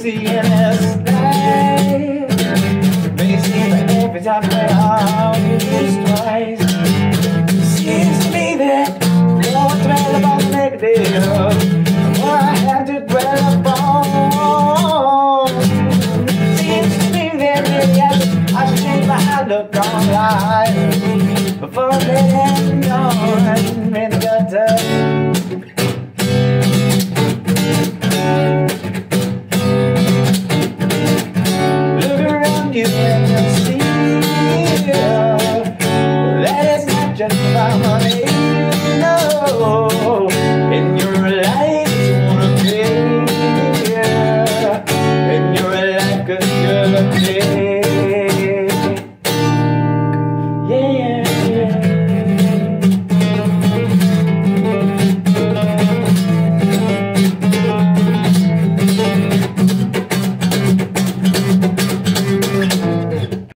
Easy in this life. Basically, every time more I have to dwell upon. Seems to I my outlook on life before it gutter.